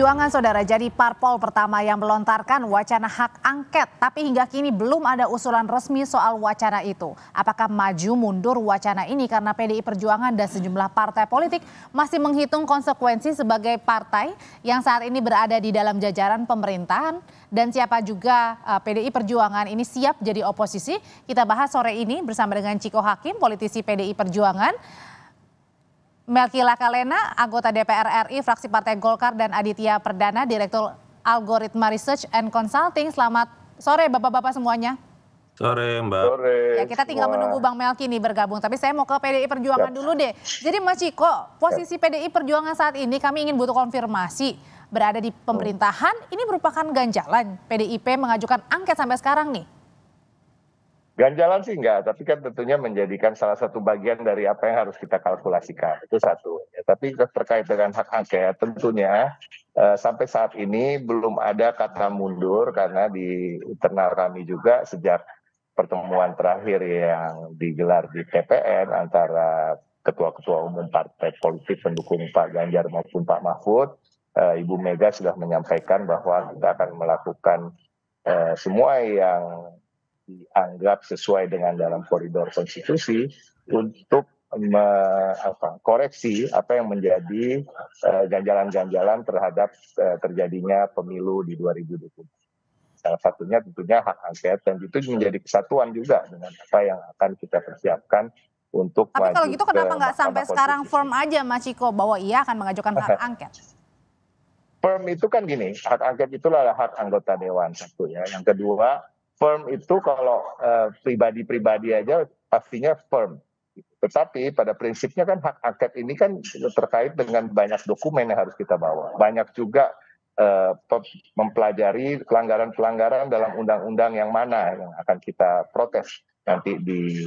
Perjuangan Saudara jadi parpol pertama yang melontarkan wacana hak angket, tapi hingga kini belum ada usulan resmi soal wacana itu. Apakah maju mundur wacana ini karena PDI Perjuangan dan sejumlah partai politik masih menghitung konsekuensi sebagai partai yang saat ini berada di dalam jajaran pemerintahan dan siapa juga uh, PDI Perjuangan ini siap jadi oposisi? Kita bahas sore ini bersama dengan Ciko Hakim, politisi PDI Perjuangan. Melki Lakalena, anggota DPR RI, fraksi Partai Golkar, dan Aditya Perdana, Direktur Algoritma Research and Consulting. Selamat sore Bapak-Bapak semuanya. Sore Mbak. Sore. Ya, kita tinggal semua. menunggu Bang Melki nih bergabung. Tapi saya mau ke PDI Perjuangan ya. dulu deh. Jadi Mas Ciko, posisi ya. PDI Perjuangan saat ini kami ingin butuh konfirmasi. Berada di pemerintahan, ini merupakan ganjalan PDIP mengajukan angket sampai sekarang nih. Ganjalan sih enggak, tapi kan tentunya menjadikan salah satu bagian dari apa yang harus kita kalkulasikan. Itu satu. Ya, tapi terkait dengan hak angket, tentunya uh, sampai saat ini belum ada kata mundur karena di internal kami juga sejak pertemuan terakhir yang digelar di TPN antara ketua-ketua umum partai politik pendukung Pak Ganjar maupun Pak Mahfud, uh, Ibu Mega sudah menyampaikan bahwa kita akan melakukan uh, semua yang dianggap sesuai dengan dalam koridor konstitusi untuk me, apa, koreksi apa yang menjadi uh, ganjalan-ganjalan terhadap uh, terjadinya pemilu di 2020. Salah satunya tentunya hak angket dan itu menjadi kesatuan juga dengan apa yang akan kita persiapkan untuk Tapi kalau gitu kenapa nggak sampai sekarang firm aja Mas Ciko bahwa ia akan mengajukan hak angket? Firm itu kan gini, hak angket itulah hak anggota dewan satu ya. Yang kedua, firm itu kalau uh, pribadi-pribadi aja pastinya firm. Tetapi pada prinsipnya kan hak angket ini kan terkait dengan banyak dokumen yang harus kita bawa. Banyak juga uh, mempelajari pelanggaran-pelanggaran dalam undang-undang yang mana yang akan kita protes nanti di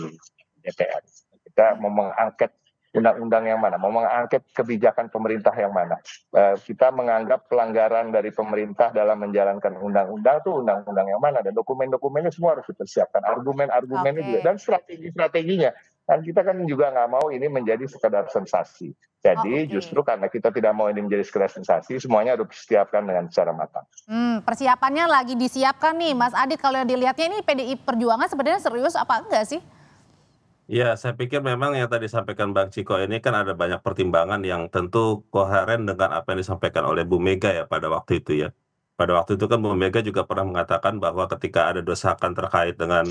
DPR. Kita mau mengangket undang-undang yang mana, mau mengangket kebijakan pemerintah yang mana. Uh, kita menganggap pelanggaran dari pemerintah dalam menjalankan undang-undang itu undang-undang yang mana dan dokumen-dokumennya semua harus dipersiapkan, argumen-argumennya okay. juga dan strategi-strateginya. Dan kita kan juga nggak mau ini menjadi sekadar sensasi. Jadi okay. justru karena kita tidak mau ini menjadi sekadar sensasi, semuanya harus disiapkan dengan secara matang. Hmm, persiapannya lagi disiapkan nih, Mas Adit. Kalau dilihatnya ini PDI Perjuangan sebenarnya serius apa enggak sih? Ya, saya pikir memang yang tadi disampaikan Bang Ciko ini kan ada banyak pertimbangan yang tentu koheren dengan apa yang disampaikan oleh Bu Mega ya pada waktu itu ya. Pada waktu itu kan Bu Mega juga pernah mengatakan bahwa ketika ada desakan terkait dengan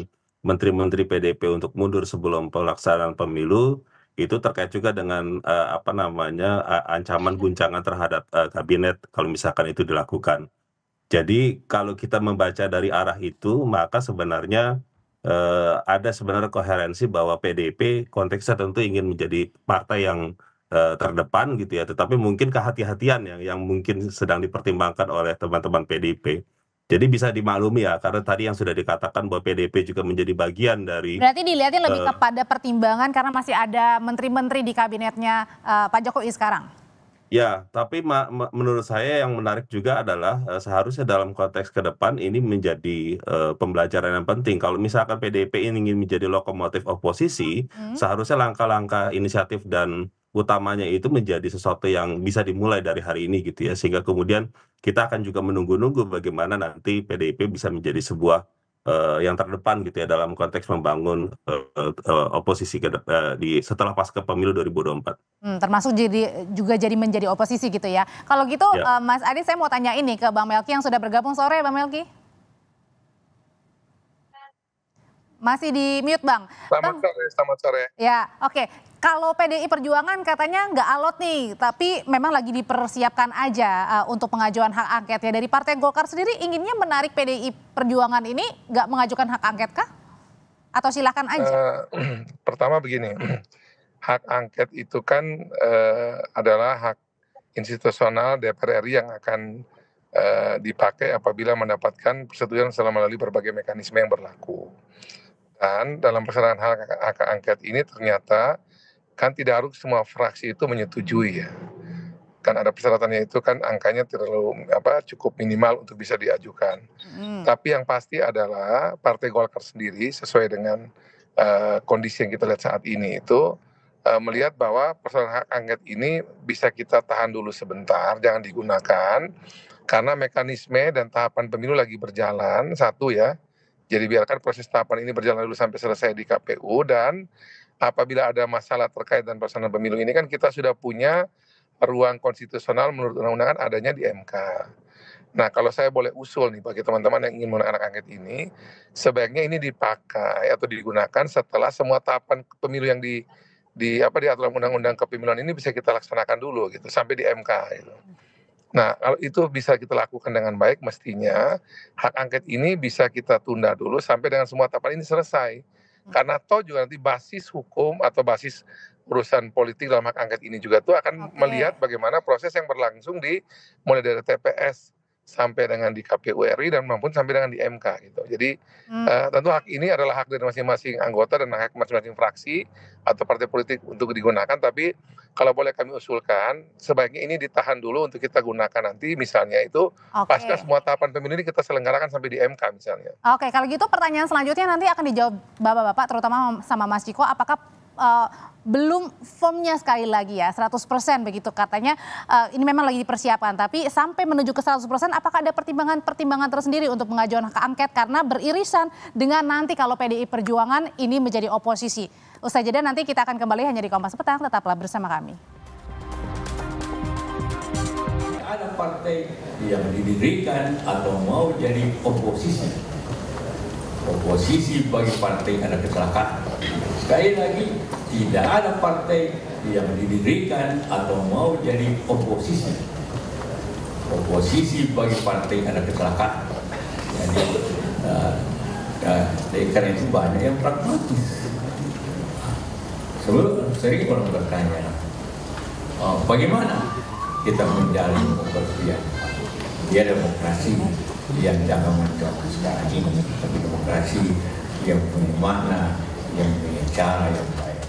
menteri-menteri PDP untuk mundur sebelum pelaksanaan pemilu, itu terkait juga dengan uh, apa namanya uh, ancaman guncangan terhadap uh, kabinet kalau misalkan itu dilakukan. Jadi kalau kita membaca dari arah itu, maka sebenarnya ada sebenarnya koherensi bahwa PDIP konteksnya tentu ingin menjadi partai yang uh, terdepan gitu ya, tetapi mungkin kehati-hatian yang yang mungkin sedang dipertimbangkan oleh teman-teman PDIP. Jadi bisa dimaklumi ya, karena tadi yang sudah dikatakan bahwa PDIP juga menjadi bagian dari. Berarti dilihatnya lebih uh, kepada pertimbangan karena masih ada menteri-menteri di kabinetnya uh, Pak Jokowi sekarang. Ya, tapi menurut saya yang menarik juga adalah uh, seharusnya dalam konteks ke depan ini menjadi uh, pembelajaran yang penting. Kalau misalkan PDIP ini ingin menjadi lokomotif oposisi, hmm. seharusnya langkah-langkah inisiatif dan utamanya itu menjadi sesuatu yang bisa dimulai dari hari ini gitu ya. Sehingga kemudian kita akan juga menunggu-nunggu bagaimana nanti PDIP bisa menjadi sebuah uh, yang terdepan gitu ya dalam konteks membangun uh, uh, oposisi ke uh, di setelah pasca pemilu 2024. Hmm, termasuk jadi juga jadi menjadi oposisi gitu ya. Kalau gitu ya. uh, Mas Adi saya mau tanya ini ke Bang Melki yang sudah bergabung sore Bang Melki. Masih di mute Bang. Selamat bang, sore, selamat sore. Ya, oke. Okay. Kalau PDI Perjuangan katanya nggak alot nih, tapi memang lagi dipersiapkan aja uh, untuk pengajuan hak angket ya. Dari Partai Golkar sendiri inginnya menarik PDI Perjuangan ini nggak mengajukan hak angket kah? Atau silakan aja? Uh, pertama begini, hak angket itu kan uh, adalah hak institusional DPR RI yang akan uh, dipakai apabila mendapatkan persetujuan selama melalui berbagai mekanisme yang berlaku. Dan dalam persyaratan hak, hak angket ini ternyata kan tidak harus semua fraksi itu menyetujui ya kan ada persyaratannya itu kan angkanya terlalu apa cukup minimal untuk bisa diajukan. Hmm. Tapi yang pasti adalah Partai Golkar sendiri sesuai dengan uh, kondisi yang kita lihat saat ini itu uh, melihat bahwa persoalan hak angket ini bisa kita tahan dulu sebentar, jangan digunakan karena mekanisme dan tahapan pemilu lagi berjalan satu ya. Jadi biarkan proses tahapan ini berjalan dulu sampai selesai di KPU dan apabila ada masalah terkait dengan pelaksanaan pemilu ini kan kita sudah punya ruang konstitusional menurut undang-undang adanya di MK. Nah, kalau saya boleh usul nih bagi teman-teman yang ingin menggunakan anak angket ini, sebaiknya ini dipakai atau digunakan setelah semua tahapan pemilu yang di di apa di aturan undang-undang kepemiluan ini bisa kita laksanakan dulu gitu sampai di MK gitu. Nah, kalau itu bisa kita lakukan dengan baik mestinya hak angket ini bisa kita tunda dulu sampai dengan semua tahapan ini selesai. Karena toh juga nanti basis hukum atau basis urusan politik dalam hak angket ini juga tuh akan okay. melihat bagaimana proses yang berlangsung di mulai dari TPS sampai dengan di KPU RI dan maupun sampai dengan di MK gitu. Jadi hmm. uh, tentu hak ini adalah hak dari masing-masing anggota dan hak masing-masing fraksi atau partai politik untuk digunakan. Tapi kalau boleh kami usulkan, sebaiknya ini ditahan dulu untuk kita gunakan nanti misalnya itu okay. pasca semua tahapan pemilu ini kita selenggarakan sampai di MK misalnya. Oke, okay, kalau gitu pertanyaan selanjutnya nanti akan dijawab bapak-bapak terutama sama Mas Ciko. Apakah uh, belum formnya sekali lagi ya 100% begitu katanya uh, ini memang lagi dipersiapkan tapi sampai menuju ke 100% apakah ada pertimbangan-pertimbangan tersendiri untuk mengajukan hak angket karena beririsan dengan nanti kalau PDI Perjuangan ini menjadi oposisi. Usai jeda nanti kita akan kembali hanya di Kompas Petang tetaplah bersama kami. Ada partai yang didirikan atau mau jadi oposisi. Oposisi bagi partai ada kecelakaan Sekali lagi, tidak ada partai yang didirikan atau mau jadi oposisi. Oposisi bagi partai ada kecelakaan. Jadi, uh, uh, karena itu banyak yang pragmatis. Sebelum sering orang bertanya, uh, bagaimana kita menjalin yang dia demokrasi yang jangan mencoba sekarang ini, tapi demokrasi yang punya makna, yang punya cara yang baik.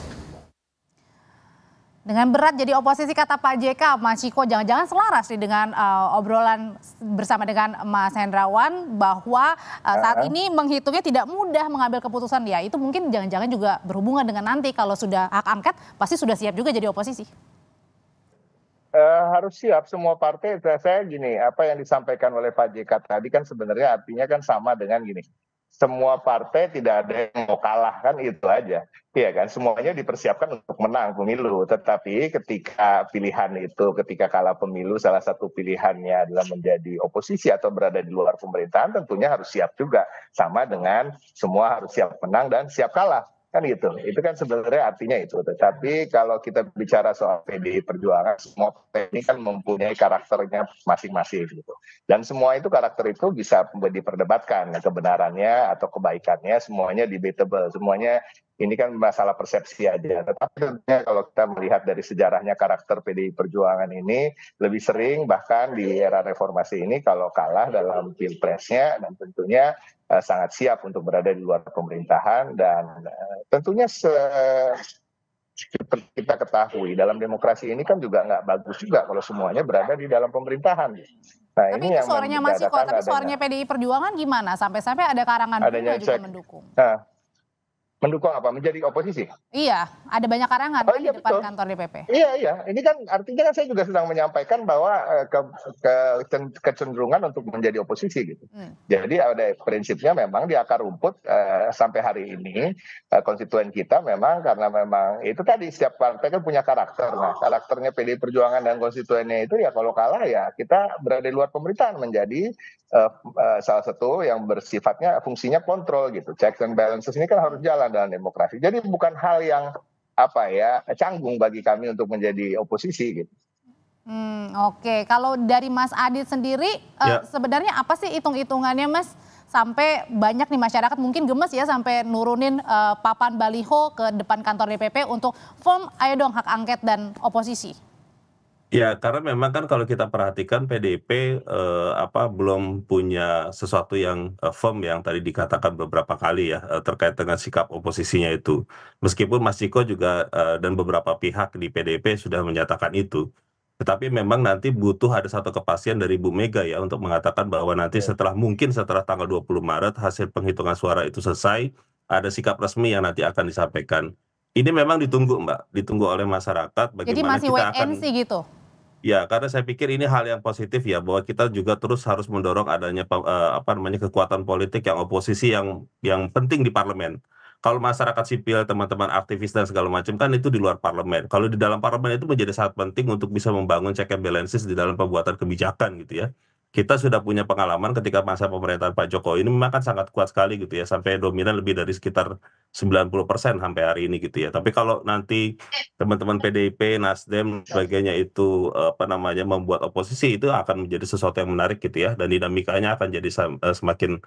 Dengan berat jadi oposisi kata Pak JK, Mas Ciko jangan-jangan selaras nih dengan uh, obrolan bersama dengan Mas Hendrawan bahwa uh, saat uh ini menghitungnya tidak mudah mengambil keputusan ya itu mungkin jangan-jangan juga berhubungan dengan nanti kalau sudah hak angket pasti sudah siap juga jadi oposisi. Uh, harus siap semua partai. Saya gini, apa yang disampaikan oleh Pak JK tadi kan sebenarnya artinya kan sama dengan gini semua partai tidak ada yang mau kalah kan itu aja Iya kan semuanya dipersiapkan untuk menang pemilu tetapi ketika pilihan itu ketika kalah pemilu salah satu pilihannya adalah menjadi oposisi atau berada di luar pemerintahan tentunya harus siap juga sama dengan semua harus siap menang dan siap kalah kan gitu. Itu kan sebenarnya artinya itu. Tetapi kalau kita bicara soal PDI Perjuangan semua ini kan mempunyai karakternya masing-masing gitu. Dan semua itu karakter itu bisa diperdebatkan kebenarannya atau kebaikannya semuanya debatable semuanya ini kan masalah persepsi aja. Tetapi tentunya kalau kita melihat dari sejarahnya karakter PDI Perjuangan ini lebih sering bahkan di era reformasi ini kalau kalah dalam pilpresnya dan tentunya uh, sangat siap untuk berada di luar pemerintahan dan uh, tentunya se seperti kita ketahui dalam demokrasi ini kan juga nggak bagus juga kalau semuanya berada di dalam pemerintahan. Nah, tapi ini itu suaranya masih kok, tapi suaranya PDI Perjuangan gimana? Sampai-sampai ada karangan adanya juga mendukung. Nah, Mendukung apa? Menjadi oposisi? Iya, ada banyak karangan oh, kan iya, di depan betul. kantor DPP. Iya, iya. Ini kan artinya kan saya juga sedang menyampaikan bahwa uh, ke, ke kecenderungan untuk menjadi oposisi gitu. Hmm. Jadi ada prinsipnya memang di akar rumput uh, sampai hari ini uh, konstituen kita memang karena memang itu tadi setiap partai kan punya karakter. Nah, karakternya PD Perjuangan dan konstituennya itu ya kalau kalah ya kita berada di luar pemerintahan menjadi uh, uh, salah satu yang bersifatnya fungsinya kontrol gitu. Checks and balances ini kan harus jalan dalam demokrasi. Jadi bukan hal yang apa ya canggung bagi kami untuk menjadi oposisi gitu. Hmm, Oke, okay. kalau dari Mas Adit sendiri ya. uh, sebenarnya apa sih hitung-hitungannya Mas sampai banyak nih masyarakat mungkin gemes ya sampai nurunin uh, papan baliho ke depan kantor DPP untuk form ayo dong hak angket dan oposisi. Ya, karena memang kan kalau kita perhatikan PDIP eh, apa belum punya sesuatu yang eh, firm yang tadi dikatakan beberapa kali ya eh, terkait dengan sikap oposisinya itu. Meskipun Mas Ciko juga eh, dan beberapa pihak di PDIP sudah menyatakan itu. Tetapi memang nanti butuh ada satu kepastian dari Bu Mega ya untuk mengatakan bahwa nanti ya. setelah mungkin setelah tanggal 20 Maret hasil penghitungan suara itu selesai, ada sikap resmi yang nanti akan disampaikan Ini memang ditunggu Mbak, ditunggu oleh masyarakat Jadi bagaimana masih kita wait akan and see gitu? Ya, karena saya pikir ini hal yang positif ya, bahwa kita juga terus harus mendorong adanya eee, apa namanya, kekuatan politik yang oposisi yang yang penting di parlemen. Kalau masyarakat sipil, teman-teman aktivis dan segala macam kan itu di luar parlemen. Kalau di dalam parlemen itu menjadi sangat penting untuk bisa membangun check and balances di dalam pembuatan kebijakan gitu ya. Kita sudah punya pengalaman ketika masa pemerintahan Pak Jokowi ini memang kan sangat kuat sekali gitu ya, sampai dominan lebih dari sekitar 90% sampai hari ini gitu ya. Tapi kalau nanti teman-teman PDIP, Nasdem, sebagainya itu, eee, apa namanya, membuat oposisi itu akan menjadi sesuatu yang menarik gitu ya, dan dinamikanya akan jadi eee, semakin,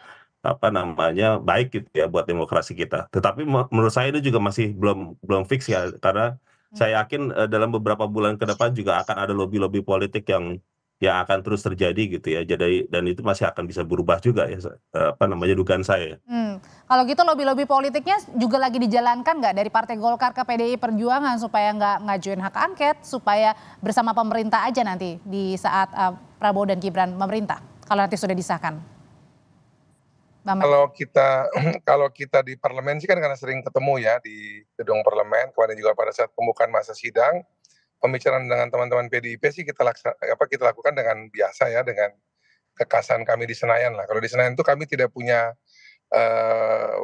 apa namanya, baik gitu ya buat demokrasi kita. Tetapi me menurut saya ini juga masih belum belum fix ya, karena saya yakin, eee, dalam beberapa bulan ke depan juga akan ada lobby-lobby politik yang yang akan terus terjadi gitu ya. Jadi dan itu masih akan bisa berubah juga ya, eee, apa namanya, dugaan saya. Hmm, kalau gitu lobby-lobby politiknya juga lagi dijalankan nggak dari Partai Golkar ke PDI Perjuangan supaya nggak ngajuin hak angket, supaya bersama pemerintah aja nanti di saat, eee, Prabowo dan Gibran memerintah, kalau nanti sudah disahkan? Bang Mel. Kalau kita kalau kita di parlemen sih kan karena sering ketemu ya di gedung parlemen, kemarin juga pada saat pembukaan masa sidang, pembicaraan dengan teman-teman PDIP sih kita laksa apa, kita lakukan dengan biasa ya, dengan kekasan kami di Senayan lah. Kalau di Senayan itu kami tidak punya, eee,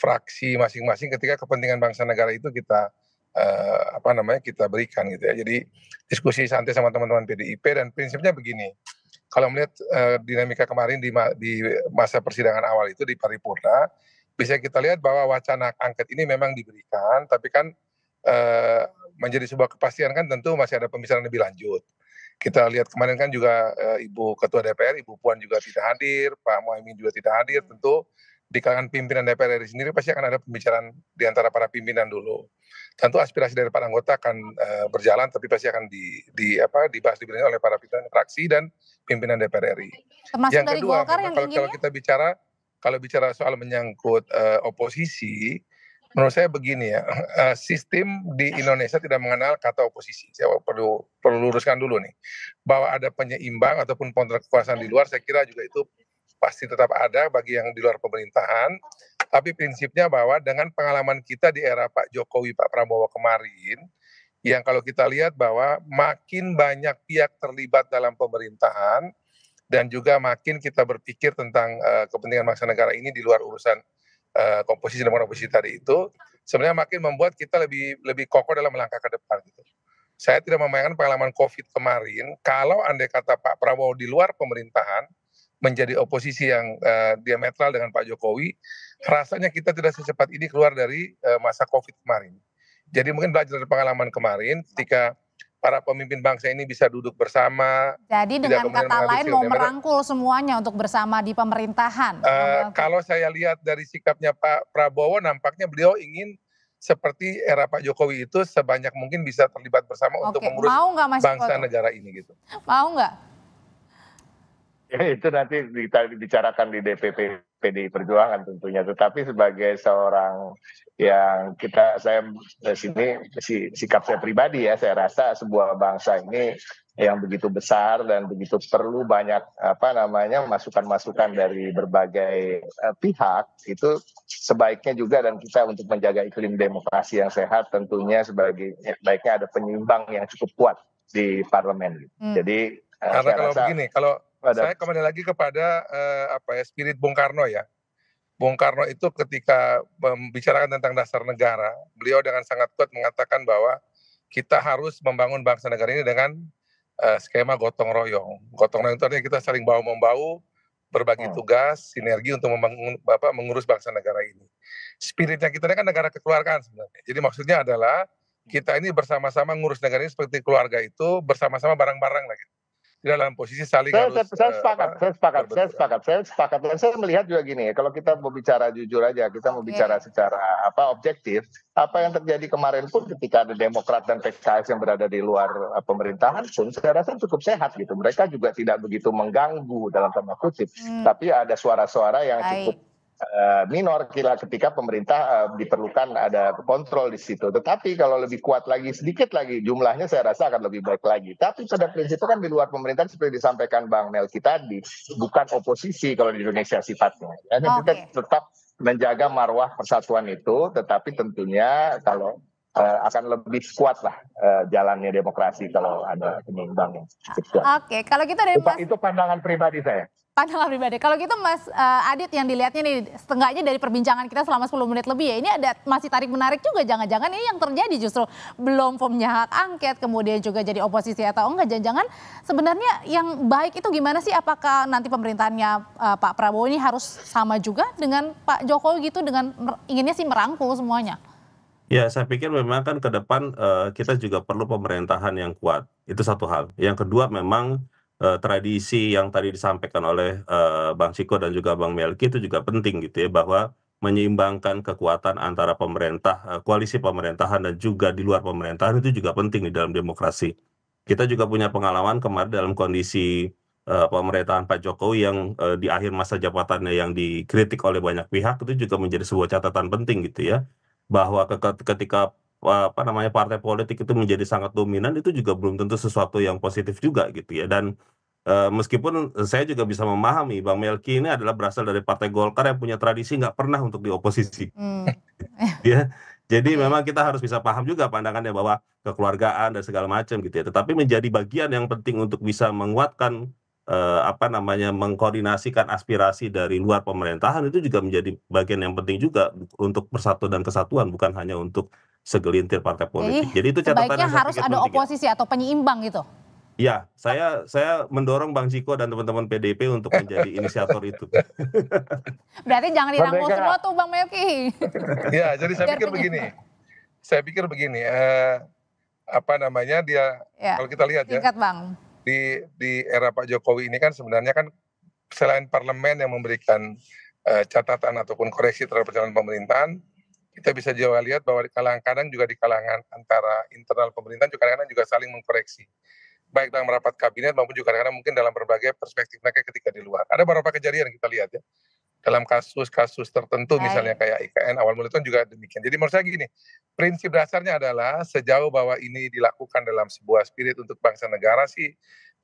fraksi masing-masing ketika kepentingan bangsa negara itu kita, eee, apa namanya, kita berikan gitu ya. Jadi diskusi santai sama teman-teman PDIP dan prinsipnya begini, kalau melihat, eee, dinamika kemarin di di masa persidangan awal itu di paripurna, bisa kita lihat bahwa wacana angket ini memang diberikan, tapi kan, menjadi sebuah kepastian kan tentu masih ada pembicaraan lebih lanjut. Kita lihat kemarin kan juga, eee, Ibu Ketua DPR, Ibu Puan juga tidak hadir, Pak Muhaimin juga tidak hadir, tentu di kalangan pimpinan DPR RI sendiri pasti akan ada pembicaraan di antara para pimpinan dulu. Tentu aspirasi dari para anggota akan, eee, berjalan tapi pasti akan di di apa, dibahas lanjut oleh para pimpinan fraksi dan pimpinan DPR RI. Termasuk Yang dari kedua Golkar yang kalau kalau kita bicara kalau bicara soal menyangkut, eee, oposisi, menurut saya begini ya, eee, sistem di Indonesia tidak mengenal kata oposisi. Saya perlu perlu luruskan dulu nih, bahwa ada penyeimbang ataupun kontrak kekuasaan di luar saya kira juga itu pasti tetap ada bagi yang di luar pemerintahan, tapi prinsipnya bahwa dengan pengalaman kita di era Pak Jokowi, Pak Prabowo kemarin, yang kalau kita lihat bahwa makin banyak pihak terlibat dalam pemerintahan dan juga makin kita berpikir tentang, eee, kepentingan bangsa negara ini di luar urusan, komposisi dan oposisi tadi itu, sebenarnya makin membuat kita lebih lebih kokoh dalam melangkah ke depan gitu. Saya tidak membayangkan pengalaman Covid kemarin, kalau andai kata Pak Prabowo di luar pemerintahan, menjadi oposisi yang, eee, diametral dengan Pak Jokowi, rasanya kita tidak secepat ini keluar dari, eee, masa Covid kemarin. Jadi mungkin belajar dari pengalaman kemarin ketika para pemimpin bangsa ini bisa duduk bersama, Jadi dengan kata lain mau merangkul semuanya untuk bersama di pemerintahan. Melki. kalau saya lihat dari sikapnya Pak Prabowo nampaknya beliau ingin seperti era Pak Jokowi itu sebanyak mungkin bisa terlibat bersama untuk Oke, mengurus mau Mas bangsa tuh? negara ini gitu. Mau nggak? Ya itu nanti kita dibicarakan di DPP PDI Perjuangan tentunya. Tetapi sebagai seorang yang kita saya di sini si, sikap saya pribadi ya, saya rasa sebuah bangsa ini yang begitu besar dan begitu perlu banyak apa namanya masukan-masukan dari berbagai eh, pihak itu sebaiknya juga dan kita untuk menjaga iklim demokrasi yang sehat tentunya sebagai baiknya ada penyeimbang yang cukup kuat di parlemen. Hmm. Jadi eh, Karena saya kalau rasa begini, kalau saya kembali lagi kepada eh, apa ya spirit Bung Karno ya. Bung Karno itu ketika membicarakan tentang dasar negara, beliau dengan sangat kuat mengatakan bahwa kita harus membangun bangsa negara ini dengan eh, skema gotong royong. Gotong royong itu artinya kita saling bahu membahu, berbagi Hmm. tugas, sinergi untuk membangun Bapak mengurus bangsa negara ini. Spiritnya kita ini kan negara kekeluargaan sebenarnya. Jadi maksudnya adalah kita ini bersama-sama ngurus negara ini seperti keluarga itu bersama-sama bareng-bareng lah gitu. Tidak dalam posisi saling saya, harus saya, saya eh, sepakat, apa, saya sepakat, saya sepakat, saya sepakat. Dan saya melihat juga gini ya, kalau kita mau bicara jujur aja, kita mau Oke. bicara secara apa objektif, apa yang terjadi kemarin pun ketika ada Demokrat dan PKS yang berada di luar uh, pemerintahan pun, saya rasa cukup sehat gitu. Mereka juga tidak begitu mengganggu dalam tanda kutip, Hmm, tapi ada suara-suara yang baik. cukup minor kira ketika pemerintah uh, diperlukan ada kontrol di situ. Tetapi kalau lebih kuat lagi sedikit lagi jumlahnya saya rasa akan lebih baik lagi. Tapi pada prinsipnya kan di luar pemerintahan seperti disampaikan Bang Melki tadi bukan oposisi kalau di Indonesia sifatnya. Ya, kita Oke. tetap menjaga marwah persatuan itu, tetapi tentunya kalau uh, akan lebih kuat lah uh, jalannya demokrasi kalau ada penyeimbang yang cukup kuat. Oke, kalau kita dari Itu, Mas itu pandangan pribadi saya. pandangan pribadi. Kalau gitu Mas uh, Adit yang dilihatnya nih setengahnya dari perbincangan kita selama 10 menit lebih ya. Ini ada masih tarik menarik juga jangan-jangan ini yang terjadi justru belum formnya hak angket kemudian juga jadi oposisi atau enggak jangan-jangan sebenarnya yang baik itu gimana sih apakah nanti pemerintahannya uh, Pak Prabowo ini harus sama juga dengan Pak Jokowi gitu dengan inginnya sih merangkul semuanya. Ya, saya pikir memang kan ke depan eh, kita juga perlu pemerintahan yang kuat. Itu satu hal. Yang kedua memang eh, tradisi yang tadi disampaikan oleh eh, Bang Ciko dan juga Bang Melki itu juga penting gitu ya bahwa menyeimbangkan kekuatan antara pemerintah, eh, koalisi pemerintahan dan juga di luar pemerintahan itu juga penting di dalam demokrasi. Kita juga punya pengalaman kemarin dalam kondisi eh, pemerintahan Pak Jokowi yang eh, di akhir masa jabatannya yang dikritik oleh banyak pihak itu juga menjadi sebuah catatan penting gitu ya bahwa ke- ketika apa namanya partai politik itu menjadi sangat dominan itu juga belum tentu sesuatu yang positif juga gitu ya dan eh, meskipun saya juga bisa memahami Bang Melki ini adalah berasal dari partai Golkar yang punya tradisi nggak pernah untuk di oposisi Hmm. ya jadi Oke. memang kita harus bisa paham juga pandangannya bahwa kekeluargaan dan segala macam gitu ya tetapi menjadi bagian yang penting untuk bisa menguatkan eh, apa namanya mengkoordinasikan aspirasi dari luar pemerintahan itu juga menjadi bagian yang penting juga untuk persatuan dan kesatuan bukan hanya untuk segelintir partai politik. Jadi itu catatan Sebaiknya yang harus ada penting ya. oposisi atau penyeimbang gitu. Ya, saya saya mendorong Bang Ciko dan teman-teman PDP untuk menjadi inisiator itu. Berarti jangan dirangkul semua tuh Bang Melki. Ya, jadi saya Biar pikir begini. Saya pikir begini, eh, apa namanya dia Ya, kalau kita lihat ya singkat Bang. Di di era Pak Jokowi ini kan sebenarnya kan selain parlemen yang memberikan eh, catatan ataupun koreksi terhadap perjalanan pemerintahan, kita bisa juga lihat bahwa di kalangan kadang juga di kalangan antara internal pemerintahan juga kadang-kadang juga saling mengkoreksi. Baik dalam rapat kabinet maupun juga kadang-kadang mungkin dalam berbagai perspektif mereka ketika di luar. Ada beberapa kejadian kita lihat ya. Dalam kasus-kasus tertentu Baik. misalnya kayak IKN awal mulai itu juga demikian. Jadi menurut saya gini, prinsip dasarnya adalah sejauh bahwa ini dilakukan dalam sebuah spirit untuk bangsa negara sih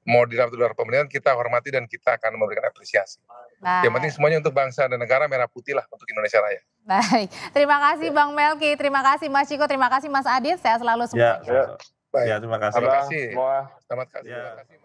mau di dalam luar pemerintahan kita hormati dan kita akan memberikan apresiasi. Yang penting Baik. semuanya untuk bangsa dan negara merah putih lah untuk Indonesia Raya. Baik. Terima kasih Bang Melki, terima kasih Mas Ciko, terima kasih Mas Adit. Saya selalu Ya, semuanya. ya, ya terima kasih. Terima kasih. Selamat kasih. Ya. Terima kasih.